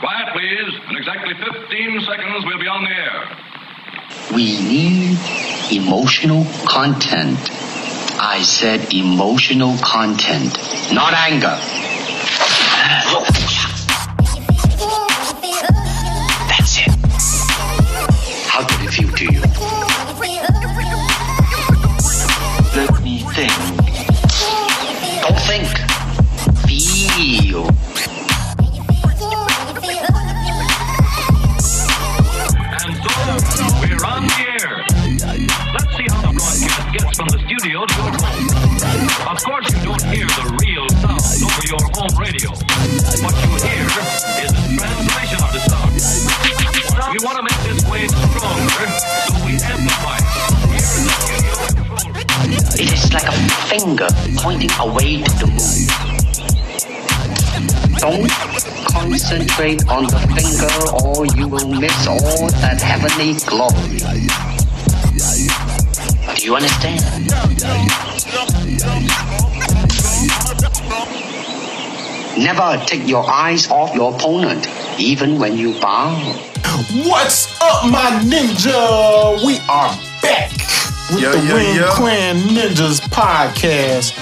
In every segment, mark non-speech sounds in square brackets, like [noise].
Quiet, please. In exactly 15 seconds, we'll be on the air. We need emotional content. I said emotional content, not anger. That's it. How did it feel to you? Room. It is like a finger pointing away to the moon. Don't concentrate on the finger or you will miss all that heavenly glory. Do you understand? Never take your eyes off your opponent, even when you bow. What's up, my ninja? We are back with Yo, the yo, Wind yo. Clan Ninjas podcast.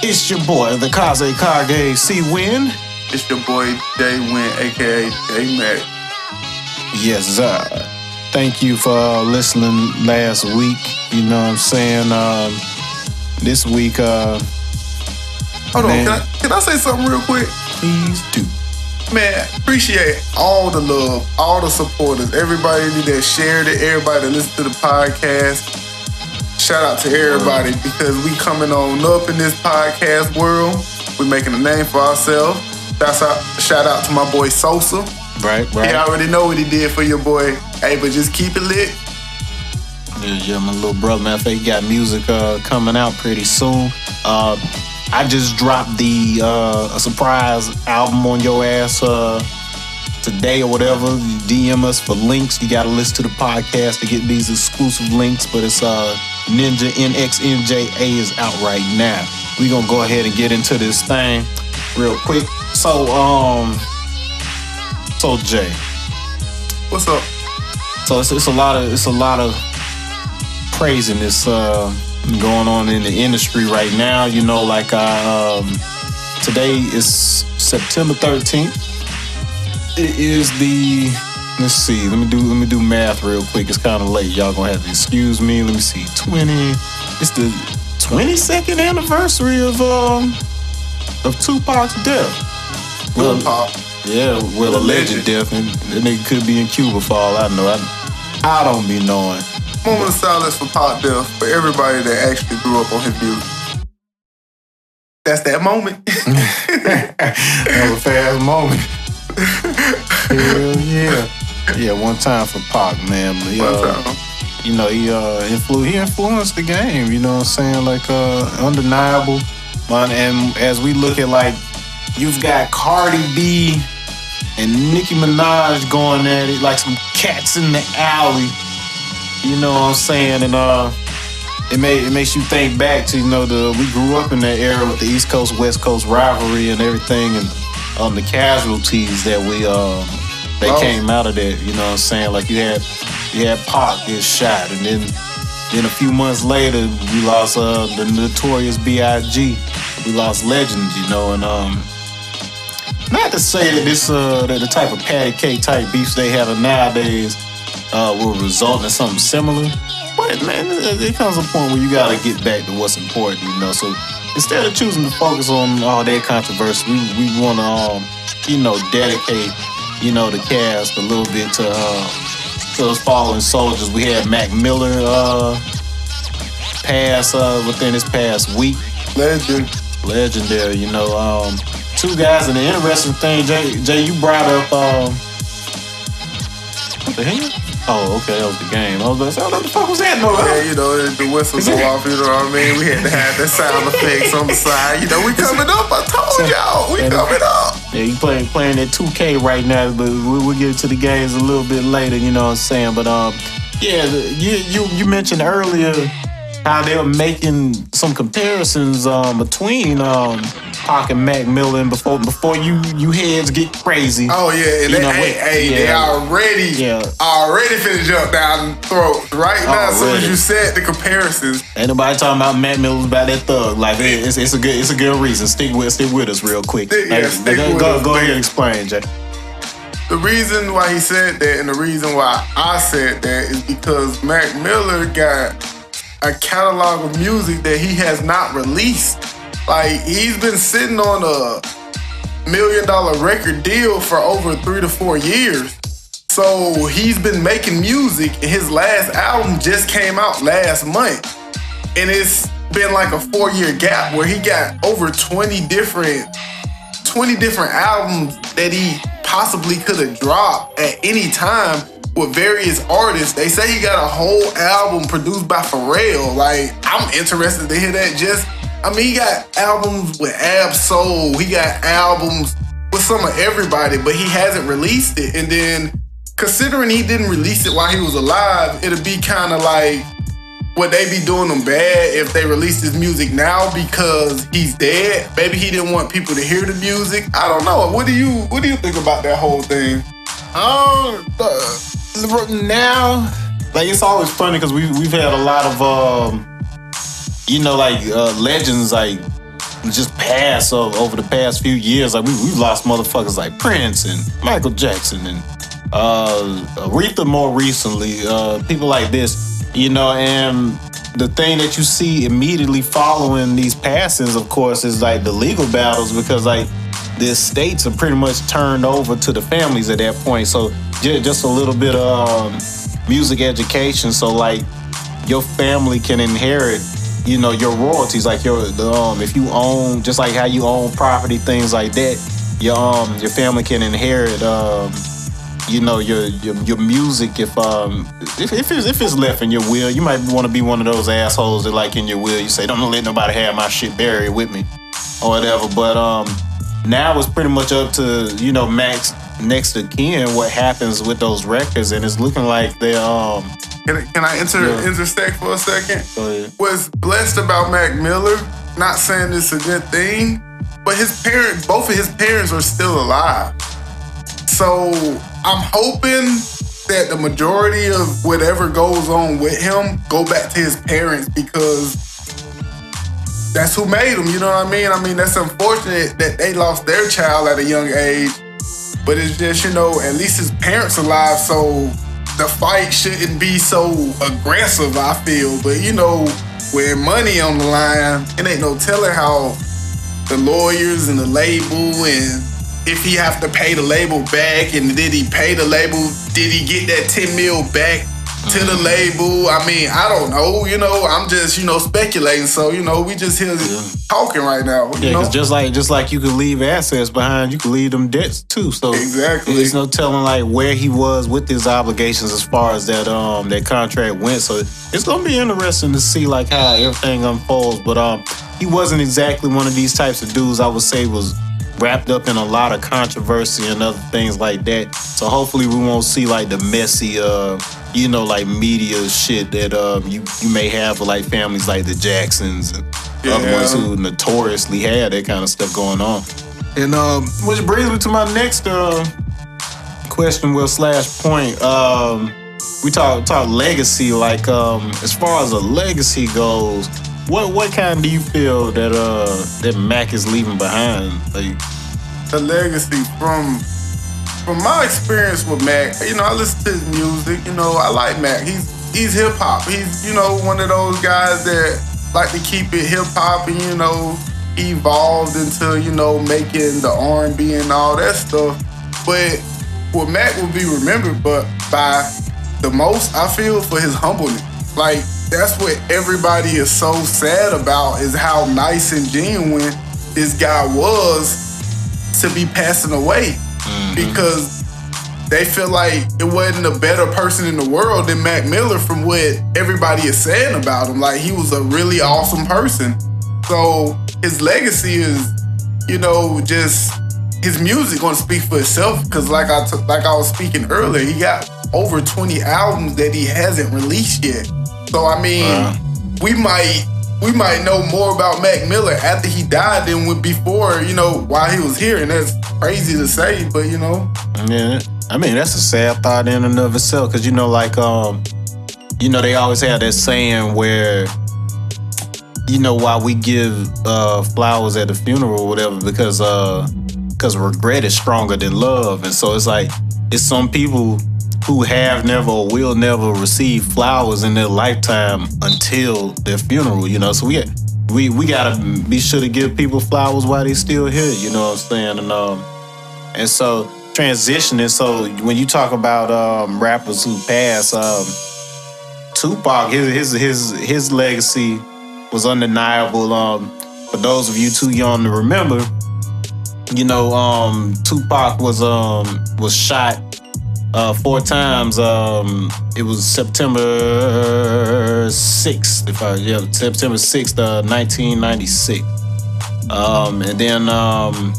It's your boy, the Kaze Kage C Wind. It's your boy J Wind, aka Day Mac. Yes, sir. Thank you for uh, listening last week. You know what I'm saying? Um, this week, uh, Hold on, can I, can I say something real quick? please do. Man, appreciate all the love, all the supporters, everybody that shared it, everybody that listened to the podcast. Shout out to everybody because we coming on up in this podcast world. we making a name for ourselves. That's a shout out to my boy Sosa. Right, right. He already know what he did for your boy. Hey, but just keep it lit. Yeah, yeah, my little brother, man. I think he got music uh, coming out pretty soon. Uh, I just dropped the uh, a surprise album on your ass uh, today or whatever. You DM us for links. You got to listen to the podcast to get these exclusive links. But it's uh, Ninja NXNJA is out right now. We gonna go ahead and get into this thing real quick. So, um, so Jay. What's up? So it's, it's a lot of it's a lot of craziness uh, going on in the industry right now. You know, like I, um, today is September thirteenth. It is the let's see. Let me do let me do math real quick. It's kind of late. Y'all gonna have to excuse me. Let me see. Twenty. It's the twenty second anniversary of um of Tupac's death. Well, yeah, well, alleged death, and that nigga could be in Cuba for all I know. I, I don't be knowing. Moment of silence for Pop Death for everybody that actually grew up on his music. That's that moment. [laughs] [laughs] That was a fast moment. Hell yeah. Yeah, one time for Pac, man. But he, uh, you know, he uh influ- he influenced the game, you know what I'm saying? Like uh undeniable. Man, and as we look at like you've got Cardi B and Nicki Minaj going at it like some cats in the alley. You know what I'm saying? And uh it may it makes you think back to, you know, the we grew up in that era with the East Coast West Coast rivalry and everything and um the casualties that we um they Oh. came out of that, you know what I'm saying? Like you had you had Pac get shot and then then a few months later we lost uh the notorious B.I.G. We lost legends, you know, and um not to say that this uh that the type of patty cake type beefs they have nowadays uh will result in something similar. But man, there comes a point where you gotta get back to what's important, you know. So instead of choosing to focus on all that controversy, we, we wanna um, you know, dedicate, you know, the cast a little bit to uh to those fallen soldiers. We had Mac Miller uh pass uh within this past week Legend. legendary, you know. Um, two guys, and the interesting thing, Jay, Jay, you brought up. Um, what the hell? Oh, okay, that was the game. I was about to say, what the fuck was that? No, Yeah, you know, the whistle go off, you know what I mean? We had to have that sound effects on the side. You know, we coming up. I told [laughs] y'all, we coming up. Yeah, you playing playing that 2K right now, but we, we'll get to the games a little bit later. You know what I'm saying? But um, yeah, you you you mentioned earlier how they were making some comparisons um between um Pac and Mac Miller before before you you heads get crazy. Oh yeah, and they, know hey, hey, they already, Yeah. already finna jump down throats right now. As soon as you said the comparisons, Ain't nobody talking about Mac Miller's about that thug. Like it- it's, it's a good it's a good reason. Stick with stick with us real quick. Stick- yeah, Like, stick go with go, us, go ahead and explain, Jay. the reason why he said that and the reason why I said that is because Mac Miller got a catalog of music that he has not released. Like he's been sitting on a million dollar record deal for over three to four years. So he's been making music and his last album just came out last month. And it's been like a four year gap where he got over 20 different 20 different albums that he possibly could have dropped at any time with various artists. They say he got a whole album produced by Pharrell. Like, I'm interested to hear that. Just, I mean, he got albums with Ab Soul. He got albums with some of everybody, but he hasn't released it. And then, considering he didn't release it while he was alive, it'd be kind of like, would they be doing him bad if they released his music now because he's dead? Maybe he didn't want people to hear the music. I don't know. What do you What do you think about that whole thing? Um, uh, now, like it's always funny because we we've had a lot of um, you know, like uh, legends like just pass o- over the past few years. Like we we've lost motherfuckers like Prince and Michael Jackson and uh, Aretha more recently. Uh, people like this, you know, and the thing that you see immediately following these passings, of course, is like the legal battles because like the estates are pretty much turned over to the families at that point. So just a little bit of music education, so like your family can inherit, you know, your royalties. Like your um, if you own, just like how you own property, things like that. Your um, your family can inherit um, you know your your, your music if um if, if it's if it's left in your will you might want to be one of those assholes that like in your will you say don't let nobody have my shit buried with me or whatever but um now it's pretty much up to you know max next to kin what happens with those records and it's looking like they're um Can I, can I inter, Yeah. intersect for a second? What's blessed about Mac Miller? Not saying it's a good thing, but his parents, both of his parents, are still alive. So I'm hoping that the majority of whatever goes on with him go back to his parents because that's who made him. You know what I mean? I mean that's unfortunate that they lost their child at a young age, but it's just you know at least his parents alive, so the fight shouldn't be so aggressive. I feel, but you know with money on the line, it ain't no telling how the lawyers and the label and if he have to pay the label back and did he pay the label did he get that 10 mil back to the label i mean i don't know you know i'm just you know speculating so you know we just here talking right now you Yeah, because just like just like you can leave assets behind, you can leave them debts too. So Exactly. there's no telling like where he was with his obligations as far as that um that contract went. So it's gonna be interesting to see like how everything unfolds. But um, he wasn't exactly one of these types of dudes. I would say was wrapped up in a lot of controversy and other things like that. So hopefully we won't see like the messy uh you know like media shit that um you you may have with like families like the Jacksons and other ones who notoriously had that kind of stuff going on. And um, which brings me to my next uh, question, well slash point. Um, we talk talk legacy, like um, as far as a legacy goes, what what kind do you feel that uh that Mac is leaving behind? Like, the legacy from from my experience with Mac, you know, I listen to his music. You know, I like Mac. He's he's hip hop. He's you know one of those guys that like to keep it hip hop and you know evolved into you know making the R and B and all that stuff. But what Mac will be remembered, but by the most, I feel for his humbleness. Like that's what everybody is so sad about is how nice and genuine this guy was to be passing away mm-hmm. because they feel like it wasn't a better person in the world than Mac Miller from what everybody is saying about him. Like he was a really awesome person. So his legacy is, you know, just his music gonna speak for itself. Cause like I t- like I was speaking earlier, he got over 20 albums that he hasn't released yet. So I mean, we might we might know more about Mac Miller after he died than with before, you know, while he was here. And that's crazy to say, but you know, Yeah, I mean that's a sad thought in and of itself, because you know, like um, you know, they always have that saying where, you know, why we give uh flowers at the funeral or whatever, because uh, because regret is stronger than love, and so it's like it's some people who have never or will never receive flowers in their lifetime until their funeral, you know. So we we we gotta be sure to give people flowers while they still here, you know what I'm saying? And um and so transitioning, so when you talk about um rappers who pass, um Tupac, his his his his legacy was undeniable. Um for those of you too young to remember, you know, um Tupac was um was shot uh, four times. Um, it was September 6th, if I yeah, September 6th, uh, 1996. Um, and then um,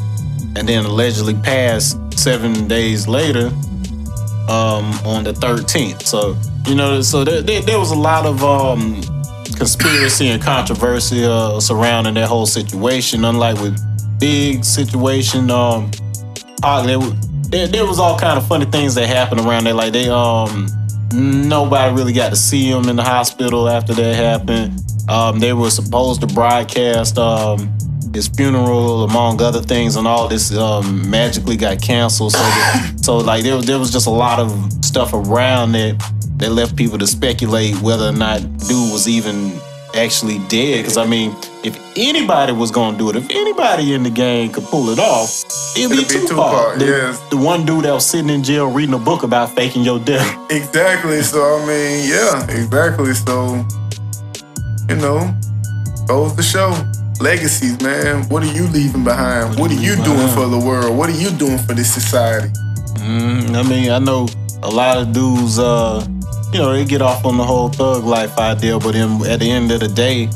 and then allegedly passed seven days later um, on the 13th. So you know, so there, there, there was a lot of um, conspiracy and controversy uh, surrounding that whole situation. Unlike with big situation, um, there, there, was all kind of funny things that happened around there. Like they um nobody really got to see him in the hospital after that happened. Um, they were supposed to broadcast um his funeral among other things, and all this um magically got canceled. So that, [coughs] so like there there was just a lot of stuff around that that left people to speculate whether or not dude was even actually dead. Because I mean, if anybody was gonna do it, if anybody in the game could pull it off, it'd be, It'd be Tupac. Tupac, the, yes. the one dude that was sitting in jail reading a book about faking your death. [laughs] exactly. So I mean, yeah, exactly. So you know, goes to show. Legacies, man. What are you leaving behind? What are you doing for the world? What are you doing for this society? Mm, I mean, I know a lot of dudes, uh, you know, they get off on the whole thug life idea, but then at the end of the day,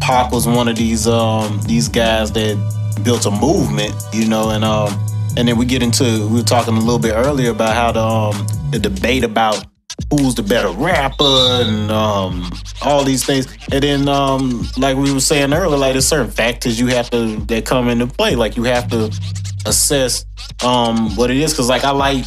Pac was one of these um these guys that built a movement, you know, and um and then we get into we were talking a little bit earlier about how the um the debate about who's the better rapper and um all these things. And then um like we were saying earlier, like there's certain factors you have to that come into play. Like you have to assess um what it is. Cause like I like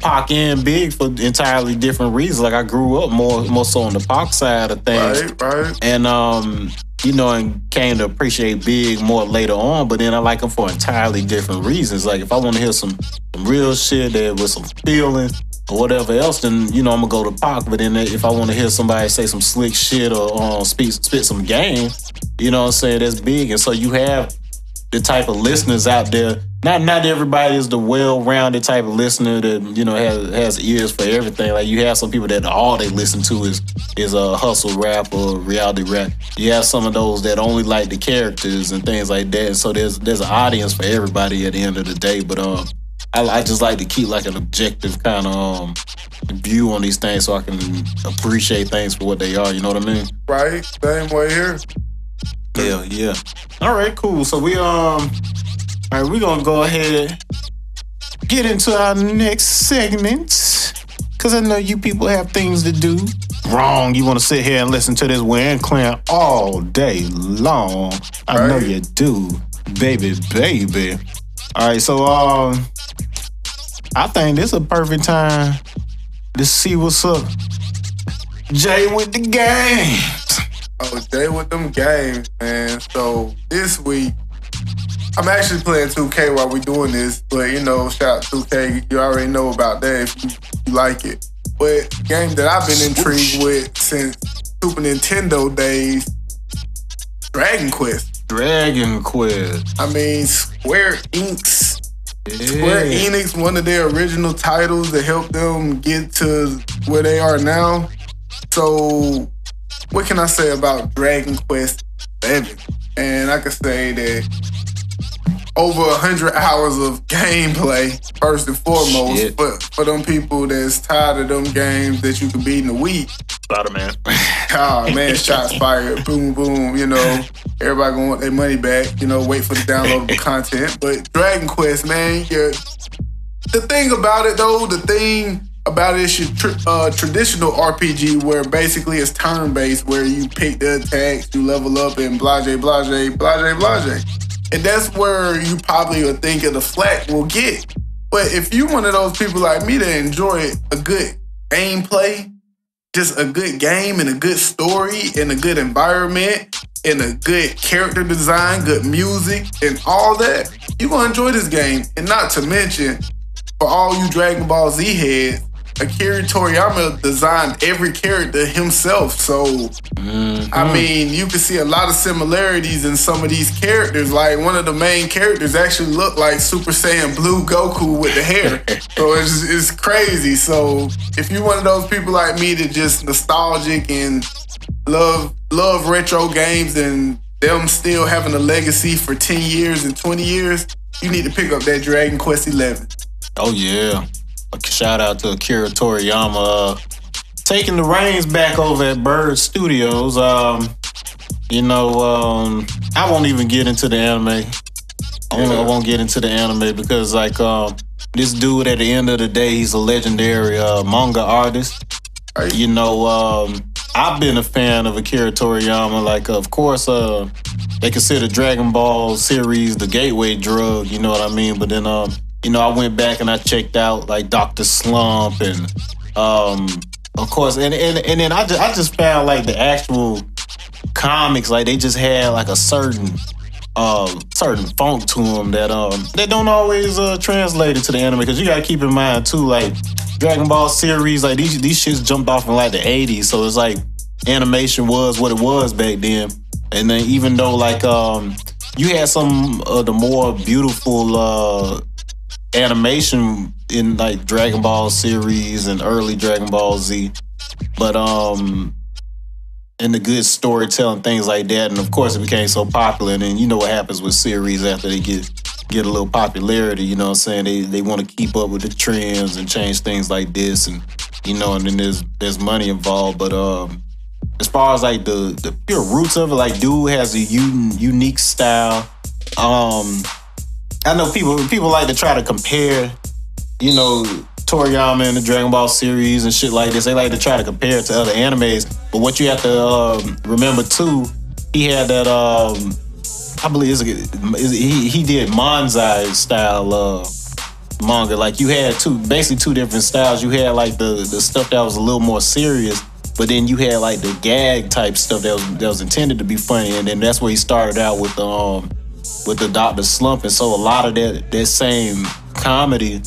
Pac and Big for entirely different reasons. Like I grew up more more so on the Pac side of things Right, right. and um you know and came to appreciate big more later on but then i like him for entirely different reasons like if i want to hear some, some real shit that with some feeling or whatever else then you know i'm gonna go to Pac. but then if i want to hear somebody say some slick shit or um, speak spit some game you know what i'm saying that's big and so you have the type of listeners out there. Not not everybody is the well-rounded type of listener that you know has has ears for everything. Like you have some people that all they listen to is is a hustle rap or reality rap. You have some of those that only like the characters and things like that. And so there's there's an audience for everybody at the end of the day. But um, I, I just like to keep like an objective kind of um view on these things so I can appreciate things for what they are. You know what I mean? Right. Same way here. Yeah, yeah. All right, cool. So we um, all right, we're gonna go ahead get into our next segment because I know you people have things to do. Wrong. You want to sit here and listen to this Wind Clan all day long. I know you do, baby, baby. All right, so um, I think this is a perfect time to see what's up. Jay with the game. Oh, Jay with them games, man. So this week, I'm actually playing 2K while we're doing this, but you know, shout out 2K. You already know about that if you, you like it. But game that I've been intrigued with since Super Nintendo days, Dragon Quest. Dragon Quest. I mean, Square Enix. Yeah. Square. Enix, one of their original titles that helped them get to where they are now. So, what can I say about Dragon Quest 11? And I can say that over a hundred hours of gameplay, first and foremost, Shit. but for them people that's tired of them games that you can beat in a week, Spider Man. oh [laughs] man, shots fired, boom, boom, you know, everybody gonna want their money back, you know, wait for the downloadable [laughs] content. But Dragon Quest, man, you're, the thing about it though, the thing about it is tr- uh, traditional RPG where basically it's turn based, where you pick the attacks, you level up, and blase, blase, blase, blase. And that's where you probably would think of the flack will get. But if you one of those people like me that enjoy a good gameplay, just a good game and a good story and a good environment and a good character design, good music, and all that, you're gonna enjoy this game. And not to mention, for all you Dragon Ball Z heads, Akira Toriyama designed every character himself. So, mm-hmm. I mean, you can see a lot of similarities in some of these characters. Like, one of the main characters actually looked like Super Saiyan Blue Goku with the hair. [laughs] so, it's, it's crazy. So, if you're one of those people like me that just nostalgic and love love retro games and them still having a legacy for 10 years and 20 years, you need to pick up that Dragon Quest 11. Oh yeah. A shout out to Akira Toriyama uh, taking the reins back over at Bird Studios. Um, you know, um, I won't even get into the anime. I won't, I won't get into the anime because like um, this dude at the end of the day, he's a legendary uh, manga artist. Right. You know, um, I've been a fan of Akira Toriyama. Like, of course, uh, they consider Dragon Ball series the gateway drug. You know what I mean? But then, um, you know, I went back and I checked out like Doctor Slump and, um, of course, and and, and then I just I just found like the actual comics, like they just had like a certain um certain funk to them that um they don't always uh translate into the anime because you gotta keep in mind too like Dragon Ball series like these these shits jumped off in like the 80s so it's like animation was what it was back then. And then even though like um you had some of the more beautiful uh animation in like Dragon Ball series and early Dragon Ball Z but um and the good storytelling, things like that. And of course, it became so popular. And then you know what happens with series after they get get a little popularity. You know what I'm saying? They they want to keep up with the trends and change things like this. And you know, and then there's there's money involved. But um, as far as like the the pure roots of it, like dude has a un, unique style. Um, I know people people like to try to compare. You know, Toriyama and the Dragon Ball series and shit like this. They like to try to compare it to other animes. But what you have to um, remember too, he had that. Um, I believe it's, it's, he he did Manzai style uh, manga. Like you had two, basically two different styles. You had like the the stuff that was a little more serious, but then you had like the gag type stuff that was that was intended to be funny. And then that's where he started out with um with the Doctor Slump. And so a lot of that that same comedy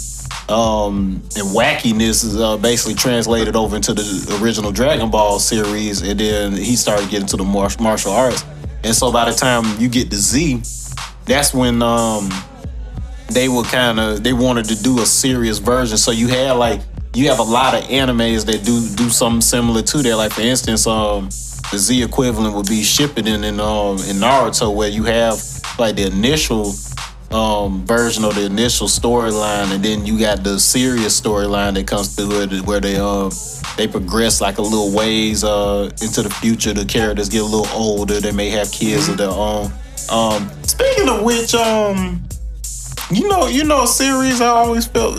um, and wackiness is uh, basically translated over into the original Dragon Ball series, and then he started getting to the mar- martial arts. And so by the time you get to Z, that's when um, they were kind of they wanted to do a serious version. So you had like you have a lot of animes that do do something similar to that. Like for instance, um, the Z equivalent would be Shippuden in um in Naruto, where you have like the initial um, version of the initial storyline, and then you got the serious storyline that comes through it, where they um they progress like a little ways uh into the future. The characters get a little older. They may have kids of their own. Um, speaking of which, um, you know, you know, series I always felt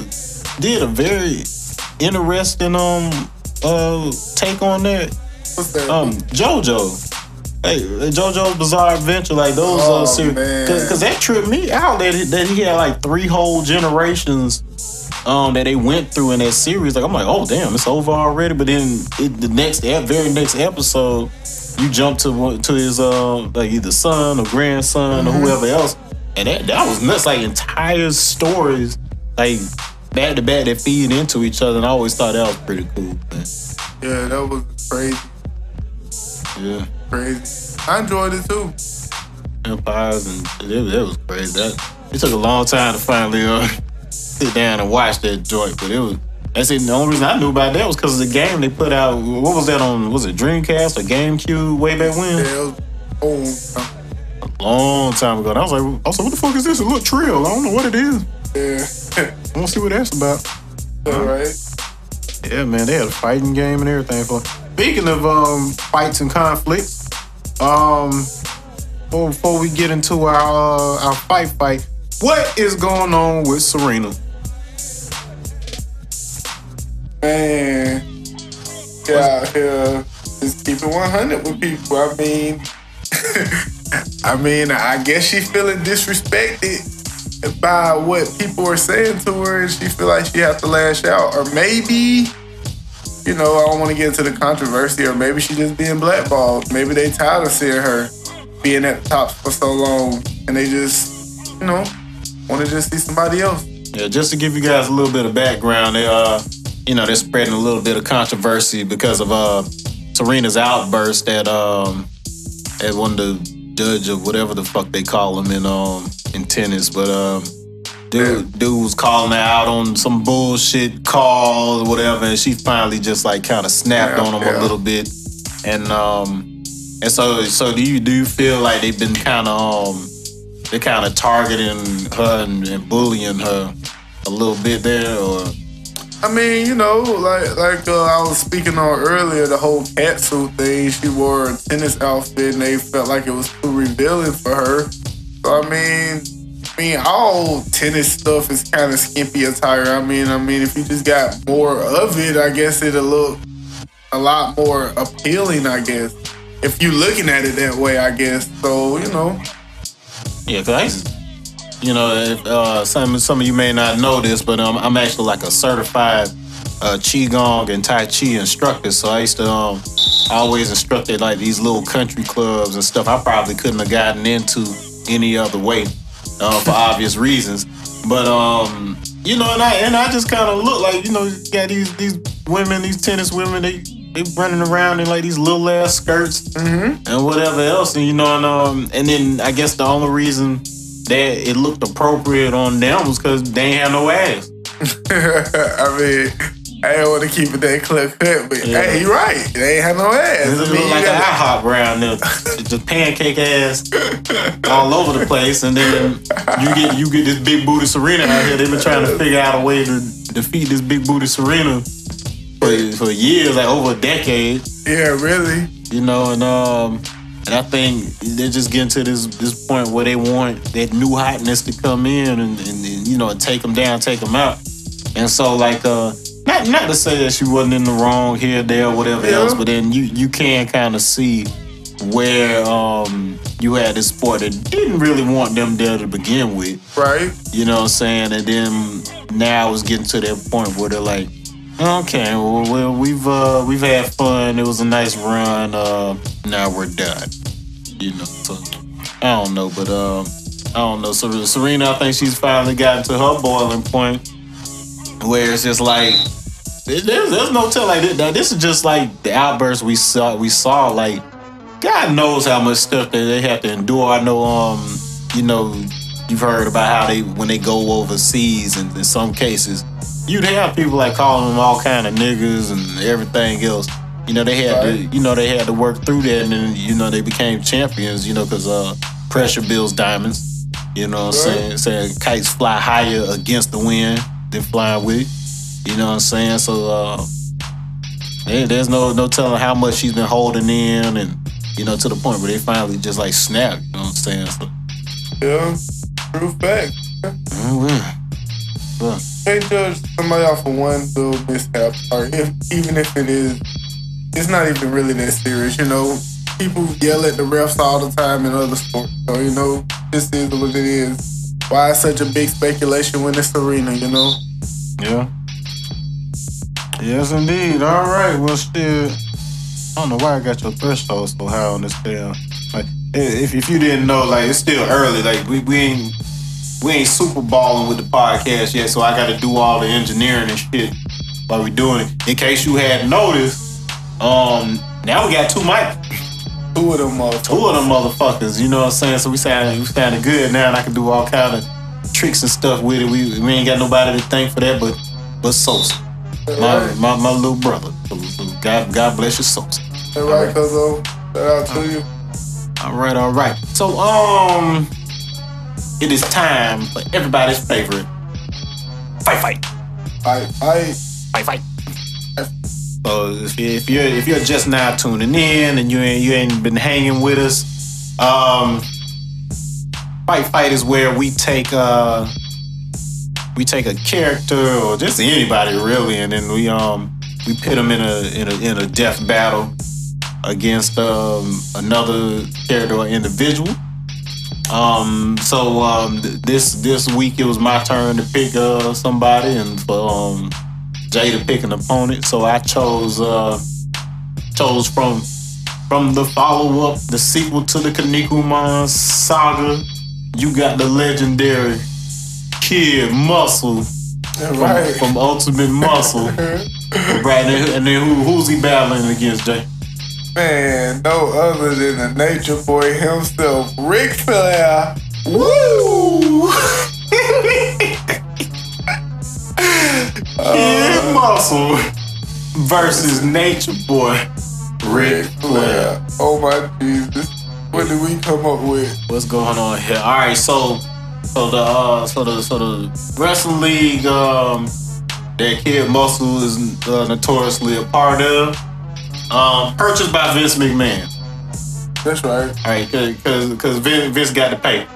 did a very interesting um uh take on that. What's that? Um, JoJo. Hey, JoJo's Bizarre Adventure, like those Oh, uh, series, because that tripped me out that, he- that he had like three whole generations um that they went through in that series. Like I'm like, oh damn, it's over already. But then it, the next, ep- very next episode, you jump to to his uh like either son or grandson Mm-hmm. or whoever else, and that that was nuts. Like entire stories, like back to back that feed into each other. And I always thought that was pretty cool. Man. yeah, that was crazy, Yeah. crazy. I enjoyed it too. empires and it, it was crazy. That it took a long time to finally uh, [laughs] sit down and watch that joint, but it was. That's it. The only reason I knew about that was because of the game they put out. What was that on? Was it Dreamcast or GameCube way back when? Yeah, it was old. A long time ago. And I was like, I was like, what the fuck is this? It look trill. I don't know what it is. Yeah, [laughs] I want to see what that's about. all right. Yeah, man, they had a fighting game and everything. For speaking of um fights and conflicts, um, before, we get into our uh, our fight fight, what is going on with Serena? Man, yeah, yeah. Just keep it 100 with people. I mean, [laughs] I mean, I guess she feeling disrespected by what people are saying to her, and she feel like she have to lash out, or maybe. You know, I don't want to get into the controversy, or maybe she just being blackballed. Maybe they tired of seeing her being at the top for so long, and they just, you know, want to just see somebody else. Yeah, just to give you guys a little bit of background, they uh, you know, they're spreading a little bit of controversy because of uh Serena's outburst at um at one of the judge of whatever the fuck they call him in um in tennis, but um. Dude, dude was calling her out on some bullshit call or whatever, and she finally just like kind of snapped Yeah, on him yeah. a little bit, and um, and so so do you do you feel like they've been kind of um, they're kind of targeting her and, and bullying her a little bit there, or I mean, you know, like like uh, I was speaking on earlier, the whole cat suit thing. She wore a tennis outfit, and they felt like it was too revealing for her. So I mean, I mean, all tennis stuff is kind of skimpy attire. I mean, I mean, if you just got more of it, I guess it'll look a lot more appealing. I guess if you're looking at it that way, I guess. So you know, Yeah, cause you know, if, uh, some some of you may not know this, but um, I'm actually like a certified uh, qigong and tai chi instructor. So I used to um, always instruct at like these little country clubs and stuff. I probably couldn't have gotten into any other way uh, for obvious reasons. But um, you know, and I and I just kind of look like you know, you got these these women, these tennis women, they they running around in like these little ass skirts and whatever else, and you know, and um, and then I guess the only reason that it looked appropriate on them was because they ain't had no ass. [laughs] I mean. I don't want to keep it that clear cut, but Yeah. hey, you right. They ain't have no ass. I mean, like an IHOP around there, just pancake ass all over the place, and then you get you get this big booty Serena out here. They've been trying to figure out a way to defeat this big booty Serena for for years, like over a decade. Yeah, really. you know, and um, and I think they're just getting to this this point where they want that new hotness to come in and, and, and you know take them down, take them out, and so like uh, not not to say that she wasn't in the wrong here, there, or whatever Yeah. else, but then you you can kind of see where um you had this sport that didn't really want them there to begin with. Right. You know what I'm saying? And then now it's getting to that point where they're like, okay, well, well we've uh, we've had fun. It was a nice run. Uh, now we're done. You know, so I don't know, but um, I don't know. So Serena, I think she's finally gotten to her boiling point where it's just like there's, there's no tell like this, this is just like the outburst we saw we saw like God knows how much stuff that they have to endure. I know um you know you've heard about how they when they go overseas and in some cases you'd have people like calling them all kind of niggas and everything else. You know they had to you know they had to work through that and then you know they became champions. You know because uh pressure builds diamonds. You know what I'm saying? Saying kites fly higher against the wind than flying with it. You know what I'm saying? So uh, there- there's no no telling how much she's been holding in, and you know to the point where they finally just like snap. You know what I'm saying? So, Yeah. True fact. oh, well. Well, Can't judge somebody off of one little mishap, or if even if it is, it's not even really that serious. You know, people yell at the refs all the time in other sports, so you know, this is what it is. Why such a big speculation when it's Serena? You know. yeah. Yes, indeed. All right. Well, still, I don't know why I got your threshold so high on this damn. Like, if if you didn't know, like it's still early. Like we we ain't we ain't super balling with the podcast yet, so I got to do all the engineering and shit while we doing it. In case you hadn't noticed, um, now we got two mics. Two of them motherfuckers. two of them motherfuckers. You know what I'm saying? So we sound we sounding good now, and I can do all kind of tricks and stuff with it. We we ain't got nobody to thank for that, but but Sosa, my Right. my, my little brother. God God bless your Sosa. That right, Cuzzo? Shout out to you. All right, all right. So um, it is time for everybody's favorite fight, fight, I, I, fight, fight. So if you if you're if you're just now tuning in and you ain't you ain't been hanging with us, um, fight fight is where we take uh we take a character or just anybody really, and then we um we pit them in a in a in a death battle against um another character or individual. Um, so um th- this this week it was my turn to pick uh somebody, and um Jay to pick an opponent. So I chose uh chose from from the follow up, the sequel to the Kinnikuman saga. You got the legendary Kid Muscle from, Right. from Ultimate Muscle. [laughs] right, and, then who, who's he battling against, Jay? Man, no other than the nature boy himself, Ric Flair. Woo! [laughs] Kid Muscle versus Nature Boy Ric Flair. Oh my Jesus. What did we come up with? What's going on here? All right, so so the uh, so the so the wrestling league um, that Kid Muscle is uh, notoriously a part of, um, purchased by Vince McMahon. That's right. All right, because because Vince, Vince got to pay.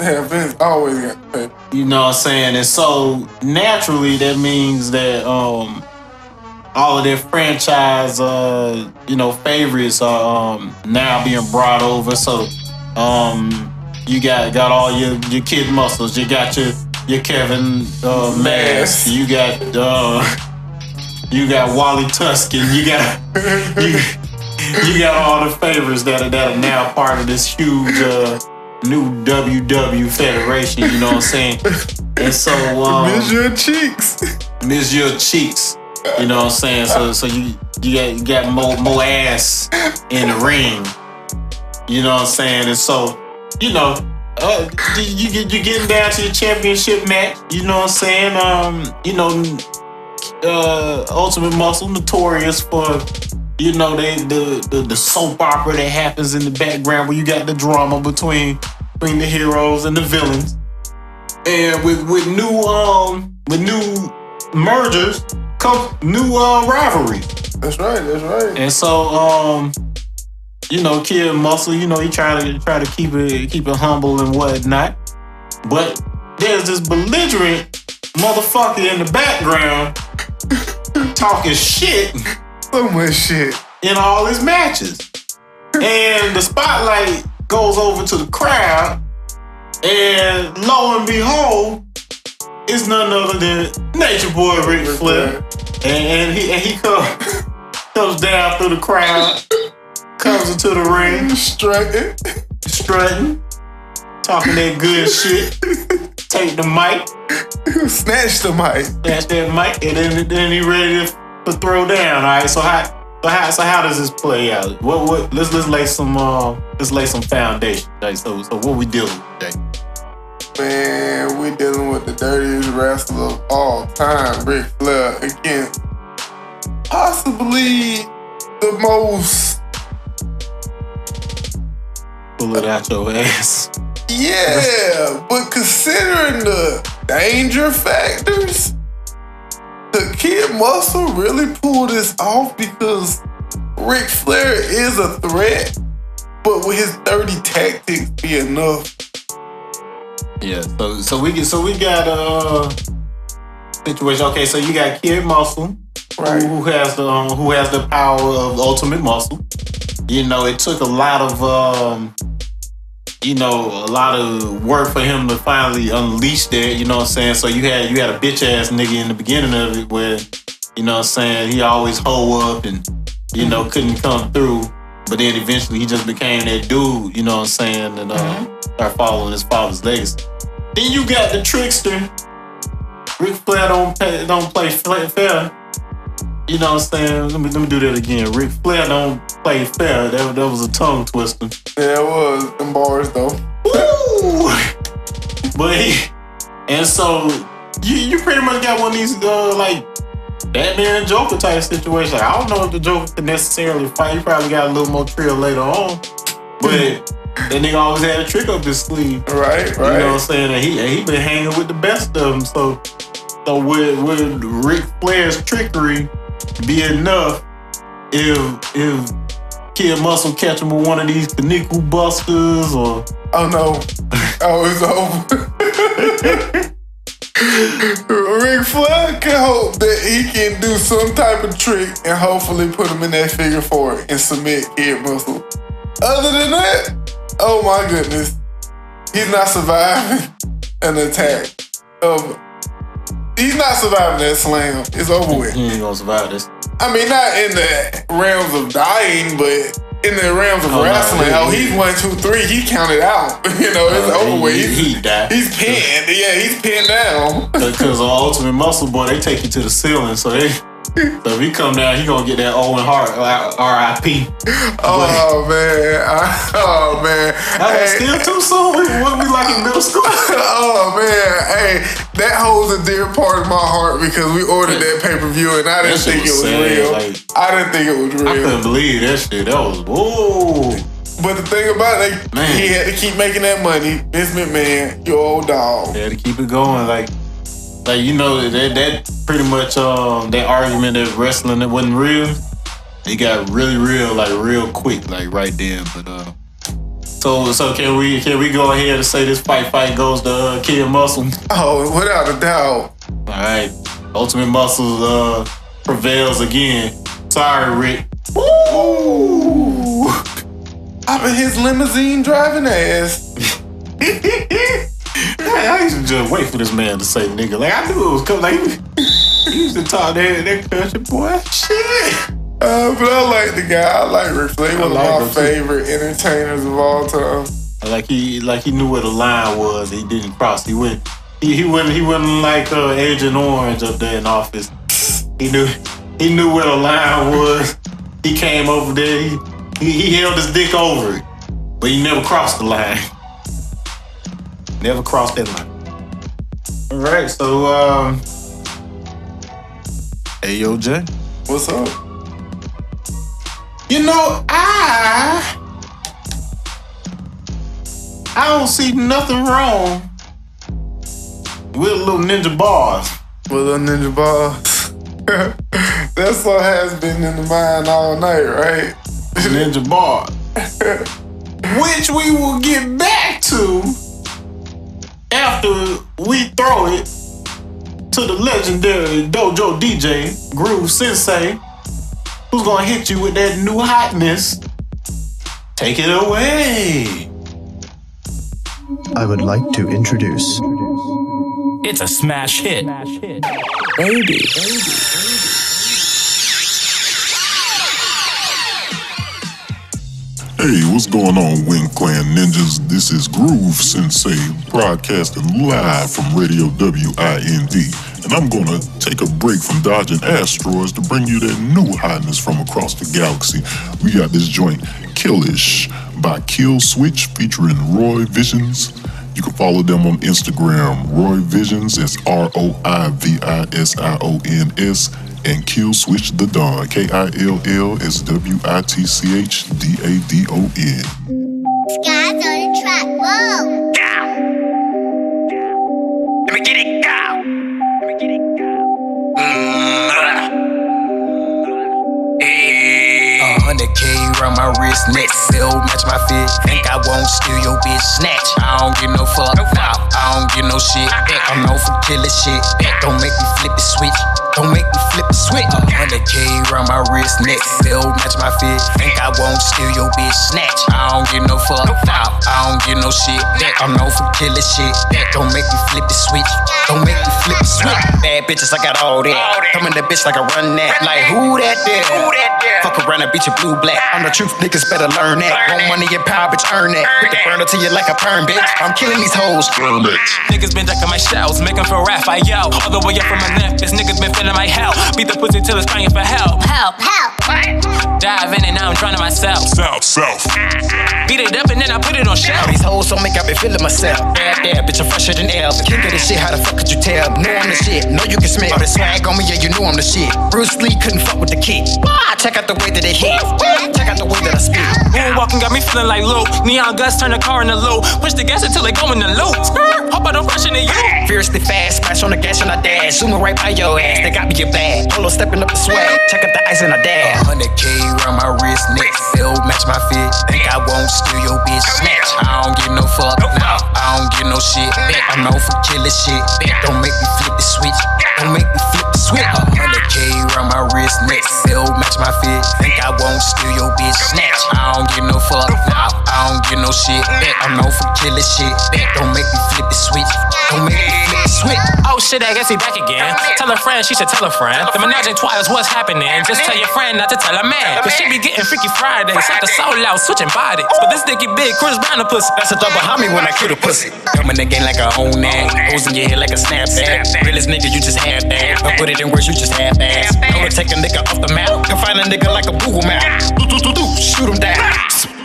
Yeah, Vince always got paid. You know what I'm saying? And so naturally, that means that um, all of their franchise, uh, you know, favorites are um, now being brought over. So um, you got got all your your kid muscles. You got your your Kevin uh. Mask. You got uh, you got Wally Tusket. You got [laughs] you, you got all the favorites that are that are now part of this huge uh, new WW Federation. You know what I'm saying? [laughs] And so um, Miss your cheeks. miss your cheeks. You know what I'm saying? So so you you got you got more more ass in the ring. You know what I'm saying? And so you know. Uh, you you get you getting down to the championship match. You know what I'm saying? Um, you know, uh, Ultimate Muscle notorious for you know they the, the the soap opera that happens in the background where you got the drama between between the heroes and the villains. And with with new um with new mergers come new uh rivalries. That's right, that's right. And so um you know Kid Muscle, you know he try to try to keep it keep it humble and whatnot. But there's this belligerent motherfucker in the background [laughs] talking shit So much shit. in all his matches. And the spotlight goes over to the crowd, and lo and behold, it's none other than Nature Boy Ric Flair. And, and he and he comes [laughs] comes down through the crowd, comes into the ring, [laughs] Strutting. strutting, talking that good shit. [laughs] Take the mic, Snatch the mic. snatch that mic, and then, then he ready to, to throw down. All right, so how so how so how does this play out? What what let's let's lay some uh let's lay some foundation. Like, so so what we dealing with today? Man, we dealing with the dirtiest wrestler of all time, Ric Flair, against possibly the most, Pull it out your ass. yeah, but considering the danger factors, the Kid Muscle really pulled this off because Ric Flair is a threat, but with his dirty tactics be enough. Yeah. So so we get so we got uh situation. Okay, so you got Kid Muscle. Right. who has the um, who has the power of ultimate muscle. You know, it took a lot of um, you know, a lot of work for him to finally unleash that. You know what I'm saying? So you had you had a bitch ass nigga in the beginning of it where you know what I'm saying he always hoe up and you know couldn't come through. But then eventually he just became that dude, you know what I'm saying, and uh, start following his father's legacy. Then you got the trickster. Ric Flair don't pay, don't play fair. You know what I'm saying? Let me let me do that again. Ric Flair don't play fair. That, that was a tongue twister. Yeah, it was them bars though. Woo! But he, and so you you pretty much got one of these uh, like Batman and Joker type situations. Like, I don't know if the Joker could necessarily fight. He probably got a little more trail later on. But that nigga always had a trick up his sleeve. Right, You know what I'm saying? And he and he been hanging with the best of them. So so would would Ric Flair's trickery be enough if if Kid Muscle catch him with one of these Kinniku busters or Oh no. [laughs] Oh, it's over. [laughs] Ric Flair can hope that he can do some type of trick and hopefully put him in that figure four and submit Kid Muscle. Other than that, oh my goodness, he's not surviving an attack of. He's not surviving that slam. It's over with. He ain't gonna survive this. I mean, not in the realms of dying, but in the realms of Oh, wrestling. he- oh, he's one, two, three. He counted out. [laughs] you know, it's Uh, over with. he- He's, he died. he's pinned. Yeah, he's pinned down. [laughs] Because on Ultimate Muscle Boy, they take you to the ceiling, so they. [laughs] So if he come down, he gonna get that Owen Hart uh, R.I.P. Oh man, I- [laughs] oh man, That was Hey, still too soon. We, what we like in middle school. [laughs] oh man, hey, that holds a dear part of my heart because we ordered that pay per view and I didn't think it was was sad, real. like- I didn't think it was real. I couldn't believe that shit. That was whoa. But the thing about it, Man. he had to keep making that money. Vince McMahon, your old dog. They had to keep it going. Like, like you know that that pretty much um that argument that wrestling that wasn't real. It got really real, like real quick, like right there. But uh, so so can we can we go ahead and say this fight fight goes to uh, Kid Muscle? [laughs] Oh, without a doubt. All right, Ultimate Muscle uh prevails again. Sorry, Ric. Ooh. Up in his limousine driving ass. [laughs] I I used to just wait for this man to say nigga. Like I knew it was coming. Like he, used to talk that that country boy shit. Uh, but I like the guy. I like Ric Flair. One like of my too. favorite entertainers of all time. Like he like he knew where the line was. He didn't cross. He went. He he went. He wasn't like uh, Agent Orange up there in office. He knew. He knew where the line was. He came over there. He he, he held his dick over it, but he never crossed the line. Never crossed that line. All right. So um. Jay. What's up? You know, I I don't see nothing wrong with little ninja bars. With a ninja boss. [laughs] that song has been in the mind all night, right? Ninja bar. [laughs] Which we will get back to after we throw it to the legendary Dojo DJ Groove Sensei, who's gonna hit you with that new hotness. Take it away. I would like to introduce It's a smash hit. Baby. Hey, what's going on, Wind Clan Ninjas? This is Groove Sensei, broadcasting live from Radio WIND. And I'm gonna take a break from dodging asteroids to bring you that new hotness from across the galaxy. We got this joint, Killish, by Killswitch, featuring Roi Visions. You can follow them on Instagram, Roi Visions, that's R O I V I S I O N S, and Killswitch Da Don, K I L L S W I T C H D A D O N. Guys on the track, whoa! Let me get it go. Let me get it go. Mm. A hundred K around my wrist, neck still match my fit. Think I won't steal your bitch, snatch. I don't give no fuck, wow. I don't give no shit. I'm known for killing shit. Don't make me flip the switch. Don't make me flip the switch. Hundred K around my wrist, neck still match my fit. Think I won't steal your bitch, snatch. I don't give no fuck, wow. I don't give no shit. Back, I'm known for killing shit. Back, don't make me flip the switch. Don't make me flip the switch. Bad bitches, I got all that. Coming the bitch like I run that. Like who that there? Who that there? Fuck around and beat you blue black. I'm the truth, niggas better learn that. Want money and power, bitch, earn that. Put the burner to you like a perm, bitch. I'm killing these hoes. Burn it. Niggas been ducking my shells, making for Raphael. All the way up from my Memphis, niggas been feeling my hell. Beat the pussy till it's crying for help. Help, help! Dive in and now I'm drowning myself. South, south. Beat it up and then I put it on shelf. These hoes don't make I been feeling myself. Bad there, bitch, I'm fresher than air. King of this shit, how the fuck could you tell? Know I'm the shit, know you can smell. All the swag on me, yeah, you know I'm the shit. Bruce Lee couldn't fuck with the kick. Ah, check out the way that it hit. Check out the way that I spit. Moonwalking got me feeling like low. Neon guts turn the car in the loop. Push the gas until they go in the loop. Skirt, Hope I don't rush into you. Fiercely fast, smash on the gas and I dash. Zooming right by your ass, they got me your bag. Polo stepping up the swag. Check out the ice and I dash. Hundred K around my wrist, neck. Bill match my fit. Think I won't steal your bitch snatch. I don't give no fuck. No, I don't give no shit. I'm known for killing shit. Don't make me flip the switch. Don't make me flip the switch. A hundred K around my wrist, neck. Bill match my fit. Think I won't steal your bitch snatch. I don't give no fuck. No, I don't give no shit. I'm known for killing shit. Don't make me flip the switch. Don't make me switch. Oh shit, I guess he back again. Tell a friend she should tell a friend. The menage a trois is what's happening. Just tell your friend not to tell a man. Cause she be getting freaky Fridays. Suck the soul out, switching bodies. But this dicky big, Chris Brown a pussy. That's a thought behind me when I kill the pussy. Coming again like I own that. Goes in your head like a snapback. Realest nigga, you just have that. I put it in words, you just have ass. Know to take a nigga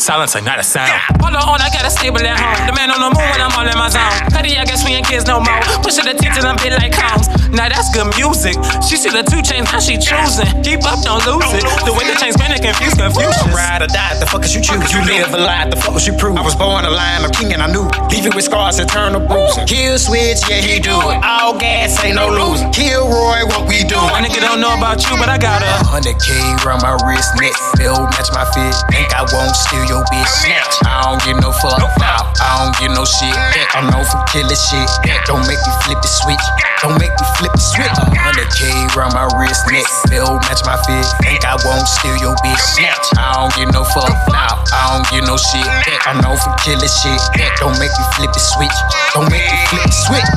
Silence like not a sound. Hold on, I got a stable at home. The man on the moon when I'm all in my zone. Cuddy, I guess we ain't kids no more. Push it the tits and I'm bit like clowns. Now that's good music. She see the two chains, now she choosing. Keep up, don't lose it. The way the chains spinning, confuse confusion. Ride or die, the fuck is you choose? You live a lie, the fuck is you prove? I was born a lion, a king, and I knew. Leaving with scars, eternal bruising. Kill switch, yeah, he do it. All gas, ain't no losing. Kill Roy, what we do? My nigga don't know about you, but I got a 100K around my wrist, neck. Bill match my fit. Think I won't steal your bitch snatch. I don't give no fuck. Nah, I don't give no shit. I'm known for killing shit. Don't make me flip the switch. Don't make me flip the switch. 100K around my wrist, neck. Bill match my fit. Think I won't steal your bitch snatch. I don't give no fuck. Nah, I don't give no shit. I'm known for killing shit. Don't make me flip the switch. Don't make me flip the switch.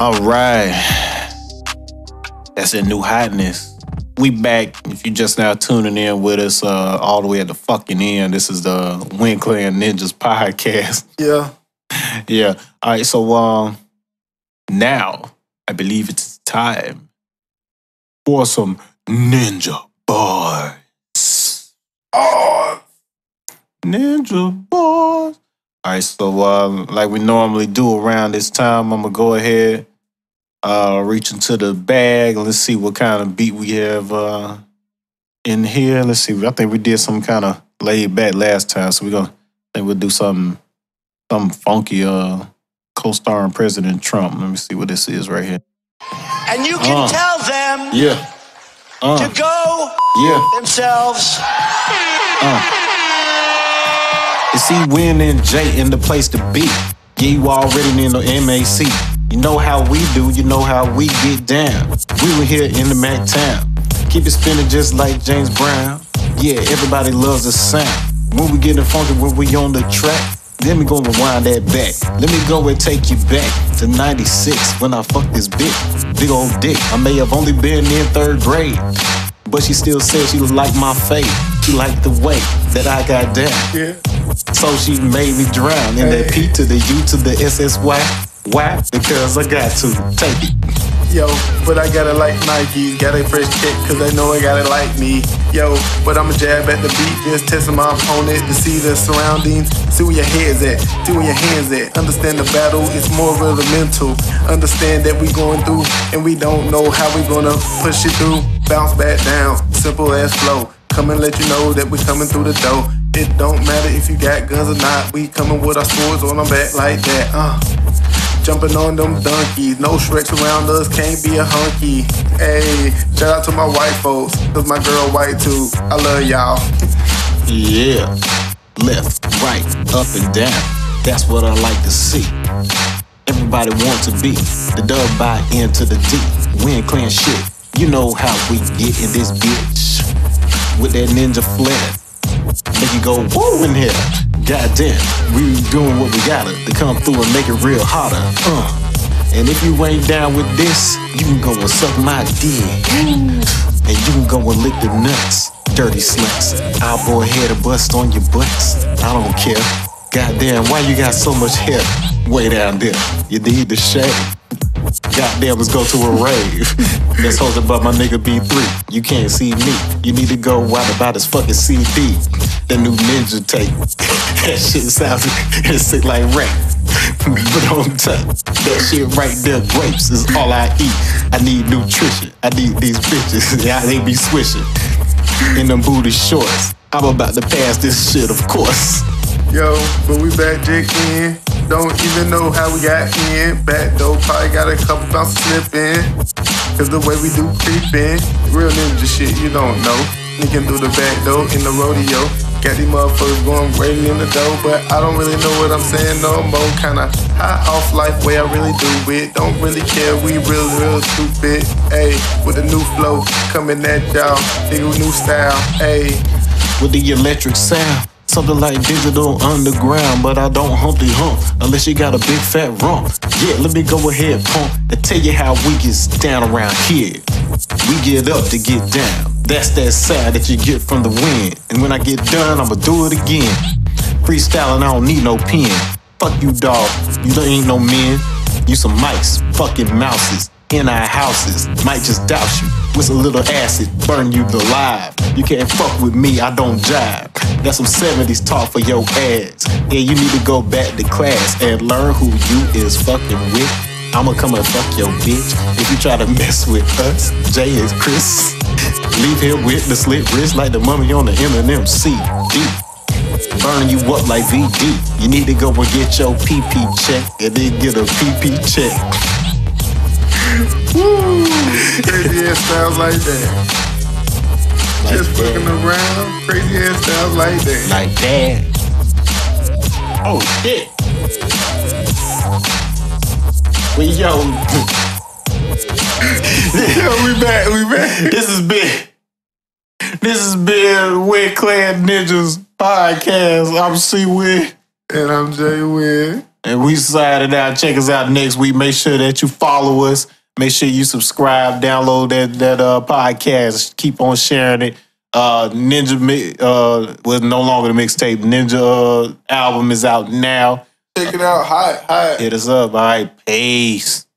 All right. That's a new hotness. We back. If you just now tuning in with us uh, all the way at the fucking end, this is the Wind Clan Ninjas podcast. [laughs] Yeah. yeah. All right. So um, now I believe it's time for some ninja boys. Oh, Ninja boys. All right. So um, like we normally do around this time, I'm gonna go ahead, uh, reach into the bag. Let's see what kind of beat we have uh in here. Let's see. I think we did some kind of laid back last time, so we're gonna I think we'll do something something funky. Uh, co-starring President Trump. Let me see what this is right here. And you can Uh. tell them Yeah. Uh, to go yeah. themselves. You see, Win and Jay in the place to be. Yeah, you already in the MAC. You know how we do, you know how we get down. We were here in the Mac town. Keep it spinning just like James Brown. Yeah, everybody loves the sound. When we get getting funky, when we on the track. Let me go rewind that back. Let me go and take you back to 96 when I fucked this bitch. Big old dick. I may have only been in third grade. But she still said she liked my face. She liked the way that I got down. yeah. So she made me drown in that P to the U to the SSY. Why? Because I got to take it. Yo, but I gotta like Nike, got a fresh check, cause they know I gotta like me. Yo, but I'ma jab at the beat, just testing my opponent to see the surroundings, see where your head's at, see where your hands at. Understand the battle, it's more of the mental. Understand that we going through, and we don't know how we gonna push it through. Bounce back down, simple as flow. Come and let you know that we coming through the door. It don't matter if you got guns or not, we coming with our swords on our back like that. Uh. Jumping on them donkeys. No Shreks around us, can't be a hunky. Hey, shout out to my white folks, cause my girl white too. I love y'all. Yeah. Left, right, up and down. That's what I like to see. Everybody want to be the dub by N to the D. Wind clan shit. You know how we get in this bitch. With that ninja flair. Make you go woo in here. Goddamn, we doing what we gotta to come through and make it real harder. Uh. And if you ain't down with this, you can go and suck my dick. And you can go and lick the nuts. Dirty sluts. Our boy had a bust on your butts. I don't care. Goddamn, why you got so much hair way down there? You need to shave. Goddamn, let's go to a rave. That's hosted by my nigga B3. You can't see me. You need to go out about his fucking CD. The new ninja tape. that shit sounds [laughs] sick like rap. but don't touch that shit right there. Grapes is all I eat. I need nutrition. I need these bitches. [laughs] Yeah, they be swishing in them booty shorts. I'm about to pass this shit, of course. Yo, but we back dick in. Don't even know how we got in. Back though, probably got a couple bounces slip in. Cause the way we do creep in. Real ninja shit, you don't know. Sneaking through the back door in the rodeo. Got these motherfuckers going right in the door, but I don't really know what I'm saying no more. Kinda high off life way I really do it. Don't really care, we real, real stupid. Ayy, with a new flow coming at y'all. Nigga, new style. Ayy. with the electric sound. Something like digital underground, but I don't humpty hump unless you got a big fat rump. Yeah, let me go ahead, pump, and tell you how we get down around here. We get up to get down. That's that sound that you get from the wind. And when I get done, I'ma do it again. Freestyling, I don't need no pen. Fuck you, dog. You don't ain't no men. You some mice, fucking mouses in our houses. Might just douse you with a little acid, burn you alive. You can't fuck with me, I don't jive. That's some 70s talk for your ass. Yeah, you need to go back to class and learn who you is fucking with. I'ma come and fuck your bitch. If you try to mess with us, Jay is Chris. Leave here with the slit wrist like the mummy on the Eminem CD. burn you up like VD. You need to go and get your PP check and then get a PP check. Woo! Crazy ass styles like that. Just fucking around. Crazy ass styles like that. Like that. Oh shit. We yo. [laughs] yo, we back, we back. This has been this has been Wind Clan Ninjas podcast. I'm C Wind. And I'm J Wind. And we signing out. Check us out next week. Make sure that you follow us. Make sure you subscribe, download that that uh, podcast. Keep on sharing it. Uh, Ninja uh was no longer the mixtape. Ninja uh, album is out now. Check it out. Hi, hi. Hit us up. All right. Peace.